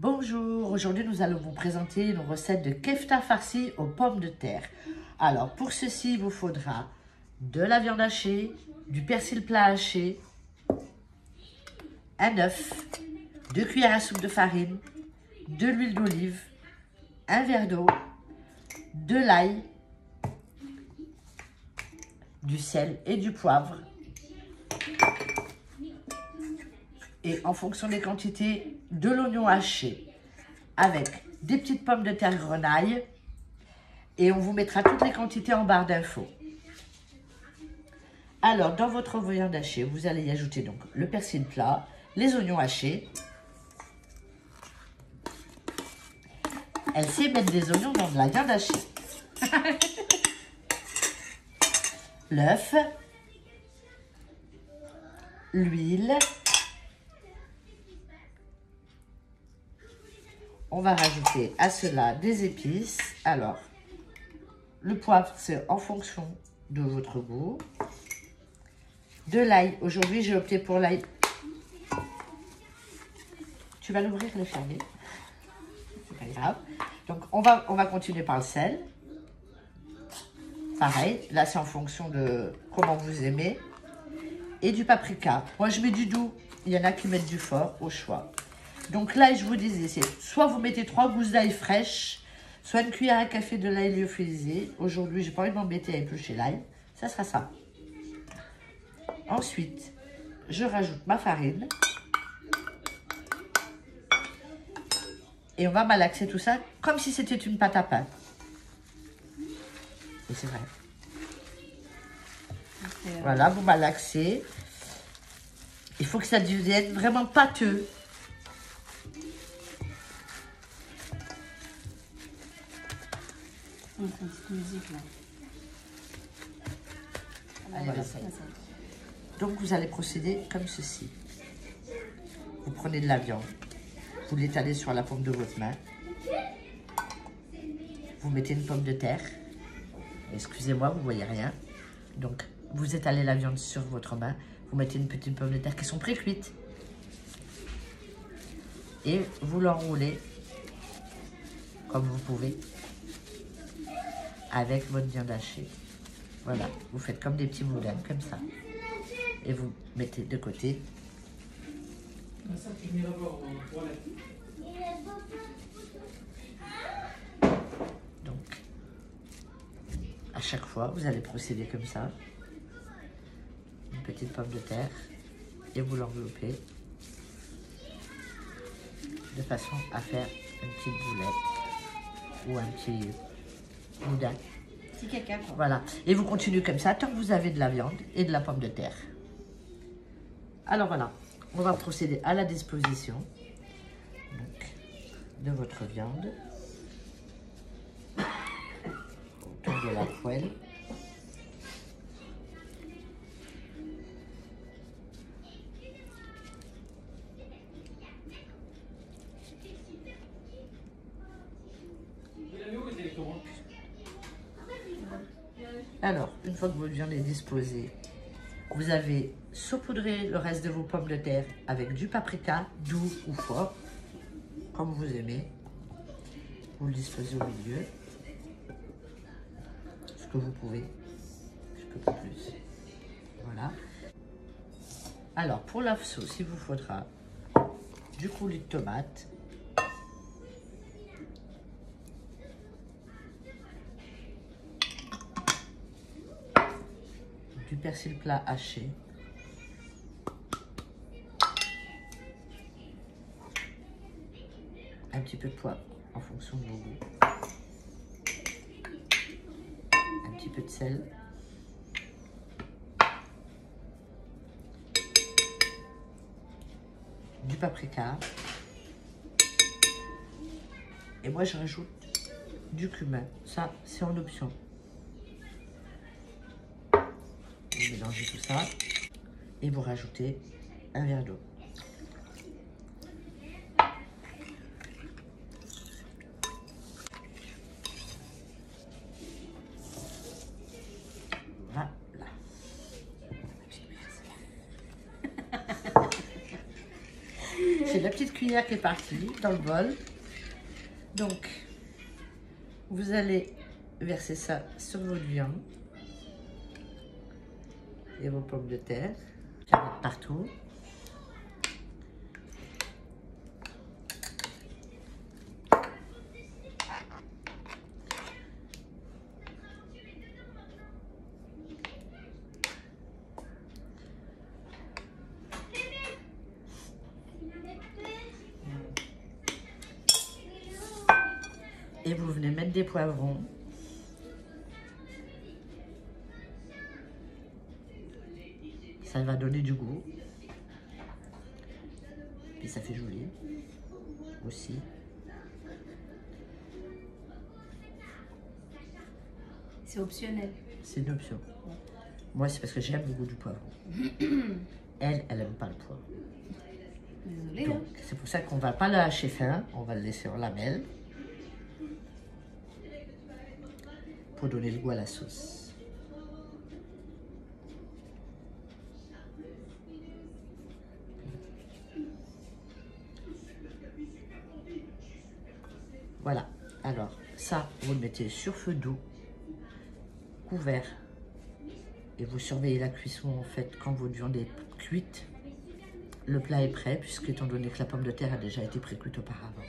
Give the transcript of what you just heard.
Bonjour, aujourd'hui nous allons vous présenter une recette de kefta farci aux pommes de terre. Alors pour ceci, il vous faudra de la viande hachée, du persil plat haché, un œuf, deux cuillères à soupe de farine, de l'huile d'olive, un verre d'eau, de l'ail, du sel et du poivre. Et en fonction des quantités, de l'oignon haché avec des petites pommes de terre grenaille. Et on vous mettra toutes les quantités en barre d'infos. Alors, dans votre viande hachée, vous allez y ajouter donc le persil plat, les oignons hachés. Elle sait mettre des oignons dans de la viande hachée. L'œuf, l'huile, on va rajouter à cela des épices. Alors, le poivre, c'est en fonction de votre goût. De l'ail. Aujourd'hui, j'ai opté pour l'ail. Tu vas l'ouvrir le fermer. C'est pas grave. Donc, on va, on va continuer par le sel. Pareil, là, c'est en fonction de comment vous aimez. Et du paprika. Moi, je mets du doux. Il y en a qui mettent du fort, au choix. Donc là, je vous disais, c'est soit vous mettez trois gousses d'ail fraîches, soit une cuillère à café de l'ail lyophilisé. Aujourd'hui, j'ai pas envie de m'embêter à éplucher l'ail. Ça sera ça. Ensuite, je rajoute ma farine. Et on va malaxer tout ça comme si c'était une pâte à pain. Et c'est vrai. Voilà, vous malaxez. Il faut que ça devienne vraiment pâteux. Donc vous allez procéder comme ceci. Vous prenez de la viande, vous l'étalez sur la paume de votre main. Vous mettez une pomme de terre. Excusez-moi, vous voyez rien. Donc vous étalez la viande sur votre main. Vous mettez une petite pomme de terre qui sont pré-cuites. Et vous l'enroulez comme vous pouvez avec votre viande hachée. Voilà, vous faites comme des petits boudins, comme ça. Et vous mettez de côté. Donc, à chaque fois, vous allez procéder comme ça. Une petite pomme de terre et vous l'enveloppez de façon à faire une petite boulette ou un petit boudin. Petit caca, quoi. Voilà. Et vous continuez comme ça tant que vous avez de la viande et de la pomme de terre. Alors voilà, on va procéder à la disposition donc, de votre viande autour de la poêle. Alors, une fois que votre viande est disposée, vous avez saupoudré le reste de vos pommes de terre avec du paprika, doux ou fort, comme vous aimez. Vous le disposez au milieu, ce que vous pouvez, je peux pas plus. Voilà. Alors, pour la sauce, il vous faudra du coulis de tomate, du persil plat haché. Un petit peu de poivre en fonction de vos goûts. Un petit peu de sel. Du paprika. Et moi, je rajoute du cumin. Ça, c'est en option. Vous mélangez tout ça et vous rajoutez un verre d'eau. Voilà. C'est la petite cuillère qui est partie dans le bol. Donc, vous allez verser ça sur votre viande et vos pommes de terre. Carottes partout. Et vous venez mettre des poivrons. Ça va donner du goût. Puis ça fait joli aussi. C'est optionnel. C'est une option. Moi, c'est parce que j'aime le goût du poivron. Elle, elle n'aime pas le poivron. Désolée. Donc, Hein. c'est pour ça qu'on va pas le hacher fin, on va le laisser en lamelles pour donner le goût à la sauce. Voilà. Alors, ça, vous le mettez sur feu doux, couvert, et vous surveillez la cuisson en fait quand votre viande est cuite. Le plat est prêt, puisque étant donné que la pomme de terre a déjà été pré-cuite auparavant.